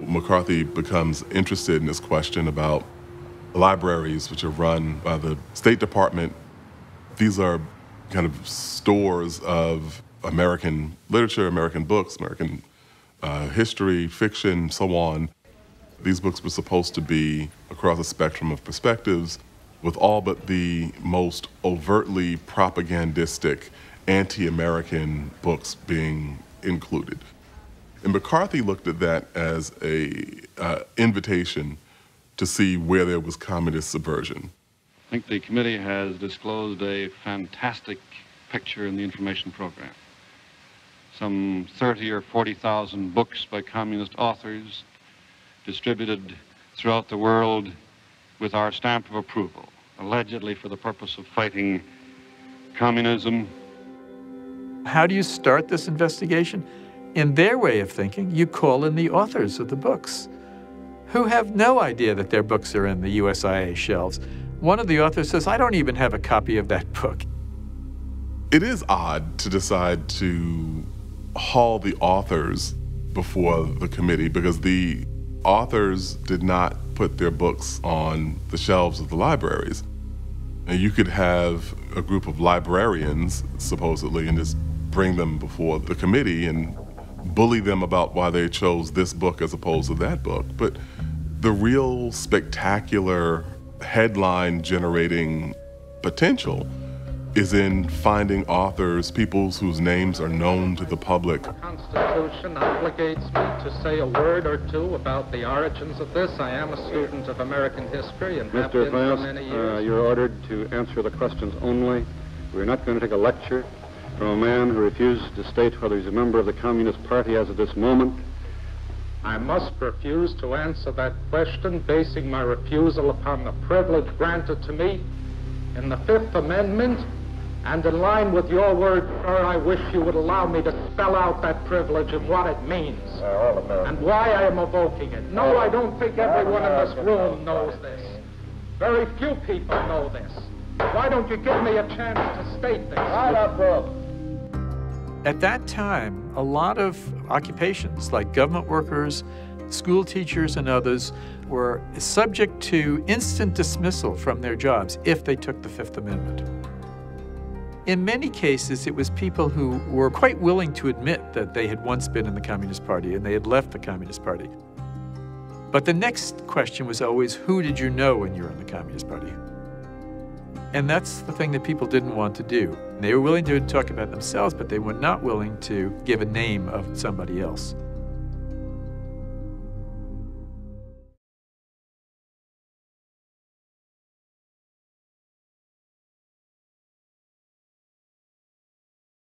McCarthy becomes interested in this question about libraries, which are run by the State Department. These are kind of stores of American literature, American books, American uh, history, fiction, so on. These books were supposed to be across a spectrum of perspectives, with all but the most overtly propagandistic anti American books being included. And McCarthy looked at that as a uh, invitation to see where there was communist subversion. I think the committee has disclosed a fantastic picture in the information program. Some 30 or 40,000 books by communist authors distributed throughout the world with our stamp of approval, allegedly for the purpose of fighting communism. How do you start this investigation? In their way of thinking, you call in the authors of the books, who have no idea that their books are in the USIA shelves. One of the authors says, I don't even have a copy of that book. It is odd to decide to haul the authors before the committee because the authors did not put their books on the shelves of the libraries. And you could have a group of librarians, supposedly, and just bring them before the committee and bully them about why they chose this book as opposed to that book. But the real spectacular headline generating potential is in finding authors, people whose names are known to the public. The Constitution obligates me to say a word or two about the origins of this. I am a student of American history and have Mr. been for Vance, many uh, years. you're ordered to answer the questions only. We're not going to take a lecture from a man who refuses to state whether he's a member of the Communist Party as of this moment. I must refuse to answer that question, basing my refusal upon the privilege granted to me in the Fifth Amendment. And in line with your word, sir, I wish you would allow me to spell out that privilege and what it means. and why I am evoking it. No, I don't think everyone in this room knows this. Very few people know this. Why don't you give me a chance to state this? Right up, At that time, a lot of occupations like government workers, school teachers, and others were subject to instant dismissal from their jobs if they took the Fifth Amendment. In many cases, it was people who were quite willing to admit that they had once been in the Communist Party and they had left the Communist Party. But the next question was always who did you know when you were in the Communist Party? And that's the thing that people didn't want to do. They were willing to talk about themselves, but they were not willing to give a name of somebody else.